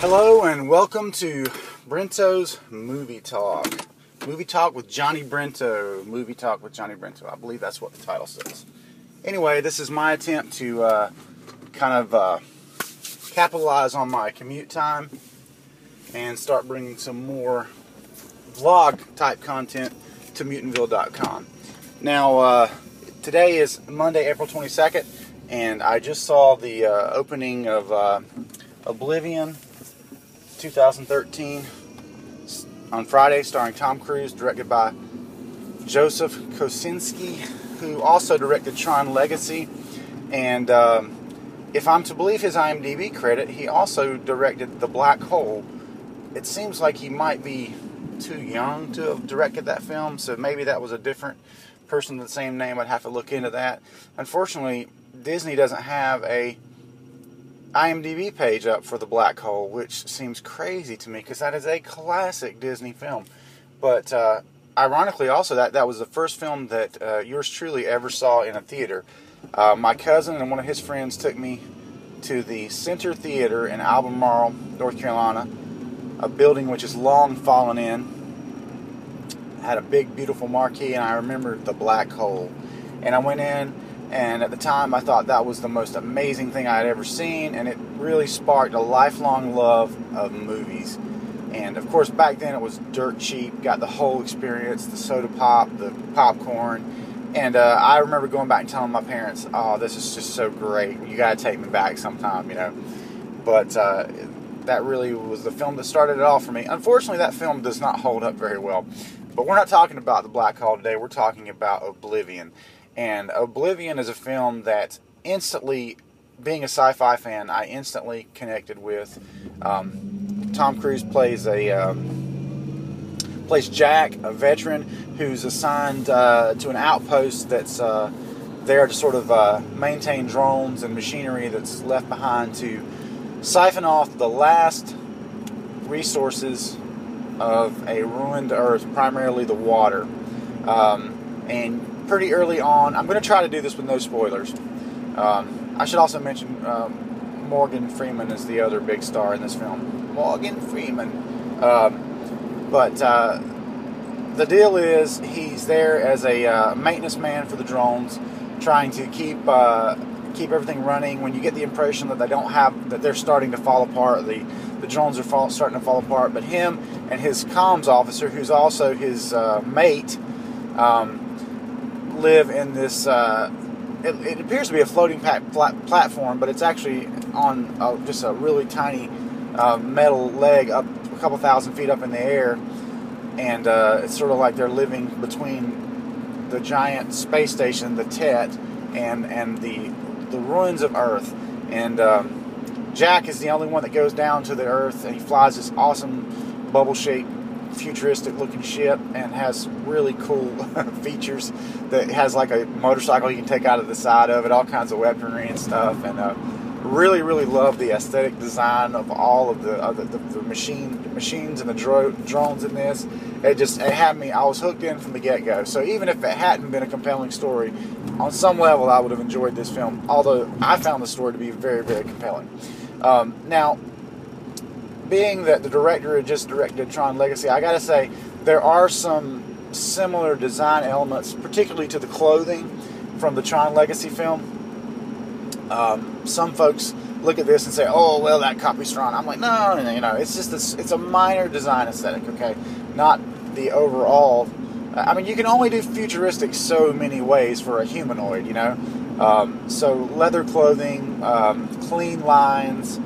Hello and welcome to Brento's Movie Talk. Movie Talk with Johnny Brento. Movie Talk with Johnny Brento. I believe that's what the title says. Anyway, this is my attempt to uh, kind of uh, capitalize on my commute time and start bringing some more vlog type content to Mutonville.com. Now, uh, today is Monday, April 22nd, and I just saw the uh, opening of uh, Oblivion 2013 on Friday, starring Tom Cruise, directed by Joseph Kosinski, who also directed Tron Legacy. And um, if I'm to believe his IMDb credit, he also directed The Black Hole. It seems like he might be too young to have directed that film, so maybe that was a different person with the same name. I'd have to look into that. Unfortunately, Disney doesn't have a IMDb page up for The Black Hole, which seems crazy to me because that is a classic Disney film. But uh, ironically, also that that was the first film that uh, yours truly ever saw in a theater. Uh, my cousin and one of his friends took me to the Center Theater in Albemarle, North Carolina, a building which is long fallen in. Had a big, beautiful marquee, and I remember The Black Hole. And I went in and at the time, I thought that was the most amazing thing I had ever seen, and it really sparked a lifelong love of movies. And of course, back then it was dirt cheap, got the whole experience the soda pop, the popcorn. And uh, I remember going back and telling my parents, oh, this is just so great. You got to take me back sometime, you know. But uh, that really was the film that started it all for me. Unfortunately, that film does not hold up very well. But we're not talking about The Black Hole today, we're talking about Oblivion. And Oblivion is a film that instantly, being a sci-fi fan, I instantly connected with. Um, Tom Cruise plays a um, plays Jack, a veteran who's assigned uh, to an outpost that's uh, there to sort of uh, maintain drones and machinery that's left behind to siphon off the last resources of a ruined Earth, primarily the water. Um, and pretty early on. I'm going to try to do this with no spoilers. Um, I should also mention um, Morgan Freeman is the other big star in this film. Morgan Freeman. Um, but uh, the deal is he's there as a uh, maintenance man for the drones, trying to keep uh, keep everything running. When you get the impression that they don't have that they're starting to fall apart, the the drones are fall, starting to fall apart. But him and his comms officer, who's also his uh, mate. Um, live in this. Uh, it, it, appears to be a floating platform, but it's actually on uh, just a really tiny uh, metal leg up a couple thousand feet up in the air, and uh, it's sort of like they're living between the giant space station, the Tet, and and the the ruins of Earth. And um, Jack is the only one that goes down to the Earth, and he flies this awesome bubble-shaped futuristic looking ship and has really cool features that has like a motorcycle you can take out of the side of it, all kinds of weaponry and stuff. And uh, really, really love the aesthetic design of all of the, the, the, the, machine machines and the dro- drones in this. It just it had me. I was hooked in from the get go. So even if it hadn't been a compelling story, on some level I would have enjoyed this film. Although I found the story to be very, very compelling. Um, now being that the director had just directed Tron Legacy, I gotta say there are some similar design elements, particularly to the clothing from the Tron Legacy film. Um, some folks look at this and say, "Oh, well, that copies Tron." I'm like, no, no, no, you know, it's just a, it's a minor design aesthetic, okay, not the overall. I mean, you can only do futuristic so many ways for a humanoid, you know. Um, so leather clothing, um, clean lines,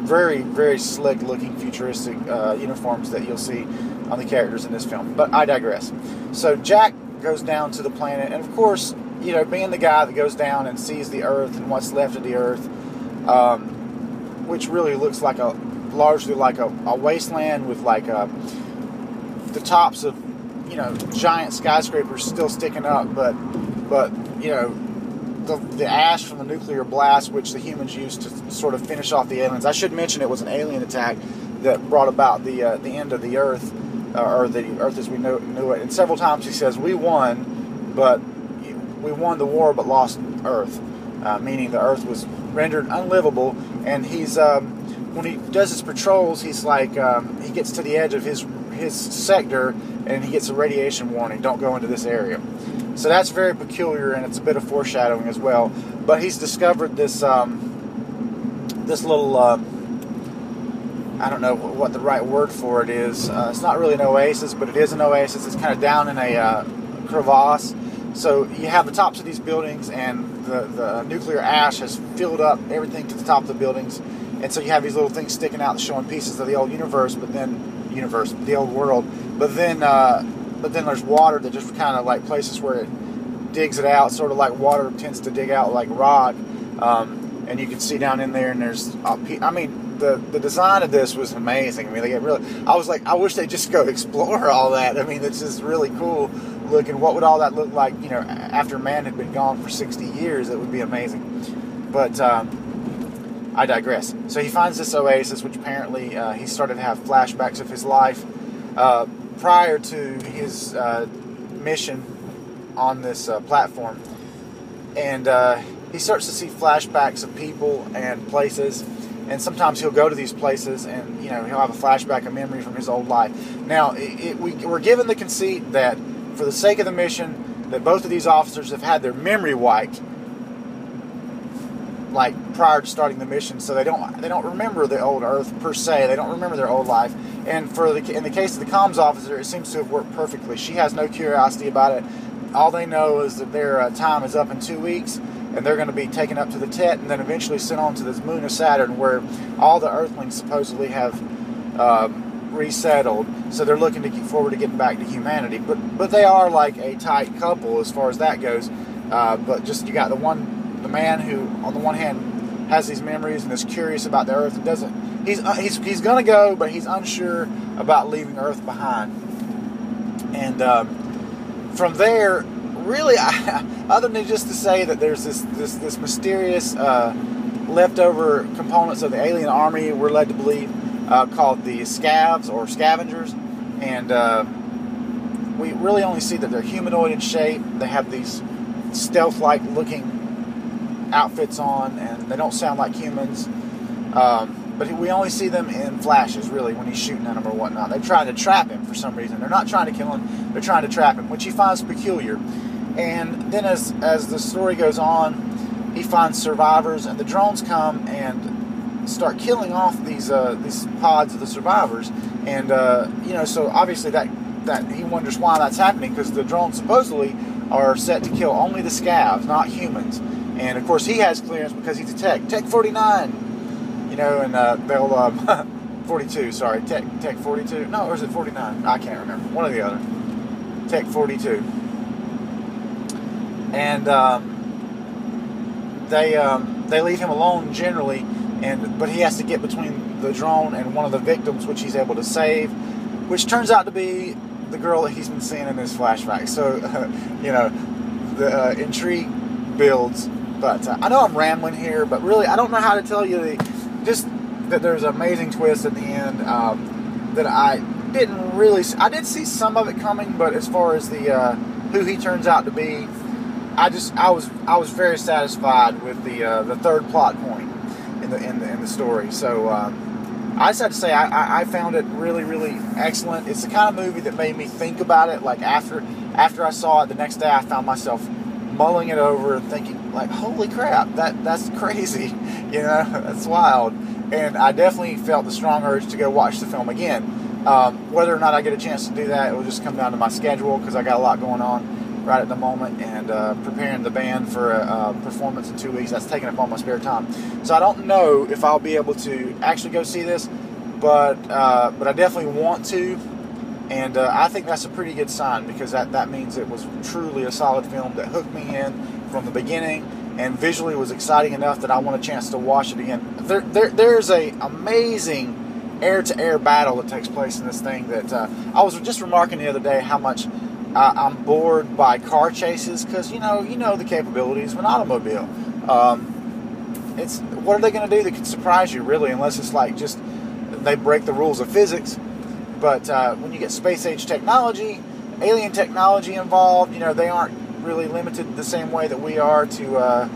very, very slick looking futuristic uh, uniforms that you'll see on the characters in this film. But I digress. So Jack goes down to the planet, and of course, you know, being the guy that goes down and sees the Earth and what's left of the Earth, um, which really looks like a largely like a, a wasteland with like a, uh, the tops of you know giant skyscrapers still sticking up, but but you know the, the ash from the nuclear blast, which the humans used to sort of finish off the aliens. I should mention it was an alien attack that brought about the uh, the end of the Earth, uh, or the Earth as we know, knew it. And several times he says, "We won, but we won the war, but lost Earth," uh, meaning the Earth was rendered unlivable. And he's um, when he does his patrols, he's like um, he gets to the edge of his his sector and he gets a radiation warning. Don't go into this area. So that's very peculiar, and it's a bit of foreshadowing as well. But he's discovered this um, this little. Uh, I don't know what the right word for it is. Uh, it's not really an oasis, but it is an oasis. It's kind of down in a uh, crevasse. So you have the tops of these buildings, and the, the nuclear ash has filled up everything to the top of the buildings. And so you have these little things sticking out showing pieces of the old universe, but then universe, the old world. But then, uh, but then there's water that just kind of like places where it digs it out, sort of like water tends to dig out like rock. Um, and you can see down in there, and there's, I mean, the the design of this was amazing. I mean, they get really. I was like, I wish they just go explore all that. I mean, it's just really cool looking. What would all that look like? You know, after man had been gone for 60 years, it would be amazing. But um, I digress. So he finds this oasis, which apparently uh, he started to have flashbacks of his life uh, prior to his uh, mission on this uh, platform, and uh, he starts to see flashbacks of people and places. And sometimes he'll go to these places and you know he'll have a flashback of memory from his old life. Now it, it, we, we're given the conceit that for the sake of the mission that both of these officers have had their memory wiped like prior to starting the mission so they don't they don't remember the old earth per se they don't remember their old life and for the in the case of the comms officer it seems to have worked perfectly she has no curiosity about it all they know is that their uh, time is up in two weeks and they're going to be taken up to the Tet and then eventually sent on to this moon of Saturn where all the Earthlings supposedly have um, resettled. So they're looking to get forward to getting back to humanity. But but they are like a tight couple as far as that goes. Uh, but just you got the one, the man who on the one hand has these memories and is curious about the Earth and doesn't. He's uh, he's he's going to go, but he's unsure about leaving Earth behind. And um, from there, really, I, other than just to say that there's this this this mysterious uh, leftover components of the alien army we're led to believe uh, called the scavs or scavengers, and uh, we really only see that they're humanoid in shape. They have these stealth-like looking outfits on, and they don't sound like humans. Um, but we only see them in flashes, really, when he's shooting at them or whatnot. They're trying to trap him for some reason. They're not trying to kill him; they're trying to trap him, which he finds peculiar. And then as as the story goes on, he finds survivors, and the drones come and start killing off these uh, these pods of the survivors. And uh, you know, so obviously that that he wonders why that's happening because the drones supposedly are set to kill only the scavs, not humans. And of course, he has clearance because he's a tech, Tech 49. You know, and uh, they'll um, 42. Sorry, Tech Tech 42. No, or is it 49? I can't remember. One or the other. Tech 42 and um, they um, they leave him alone generally, and but he has to get between the drone and one of the victims, which he's able to save, which turns out to be the girl that he's been seeing in his flashback. So, uh, you know, the uh, intrigue builds. But uh, I know I'm rambling here, but really I don't know how to tell you the just that there's an amazing twist at the end um, that I didn't really. I did see some of it coming, but as far as the uh, who he turns out to be I just I was I was very satisfied with the uh, the third plot point in the in the, in the story. So um, I just have to say I, I found it really really excellent. It's the kind of movie that made me think about it. Like after after I saw it, the next day I found myself mulling it over and thinking like, holy crap, that that's crazy. you know, that's wild. And I definitely felt the strong urge to go watch the film again. Um, whether or not I get a chance to do that, it will just come down to my schedule because I got a lot going on right at the moment and uh, preparing the band for a, a, performance in two weeks. That's taking up all my spare time. So I don't know if I'll be able to actually go see this, but uh, but I definitely want to. And uh, I think that's a pretty good sign because that, that means it was truly a solid film that hooked me in from the beginning and visually was exciting enough that I want a chance to watch it again. There, there, there's a amazing air-to-air battle that takes place in this thing that uh, I was just remarking the other day how much I, am bored by car chases because you know you know the capabilities of an automobile. Um, it's what are they going to do that could surprise you really, unless it's like just they break the rules of physics. But uh, when you get space age technology, alien technology involved, you know they aren't really limited the same way that we are to uh,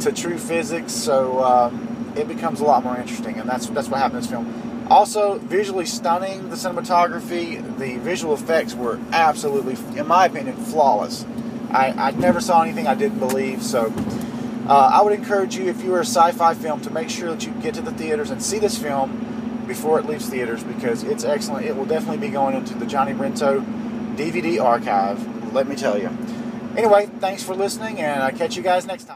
to true physics. So um, it becomes a lot more interesting, and that's that's what happened in this film. Also, visually stunning. The cinematography, the visual effects were absolutely, in my opinion, flawless. I, I never saw anything I didn't believe. So, uh, I would encourage you, if you are a sci-fi film, to make sure that you get to the theaters and see this film before it leaves theaters because it's excellent. It will definitely be going into the Johnny Brento DVD archive. Let me tell you. Anyway, thanks for listening, and I'll catch you guys next time.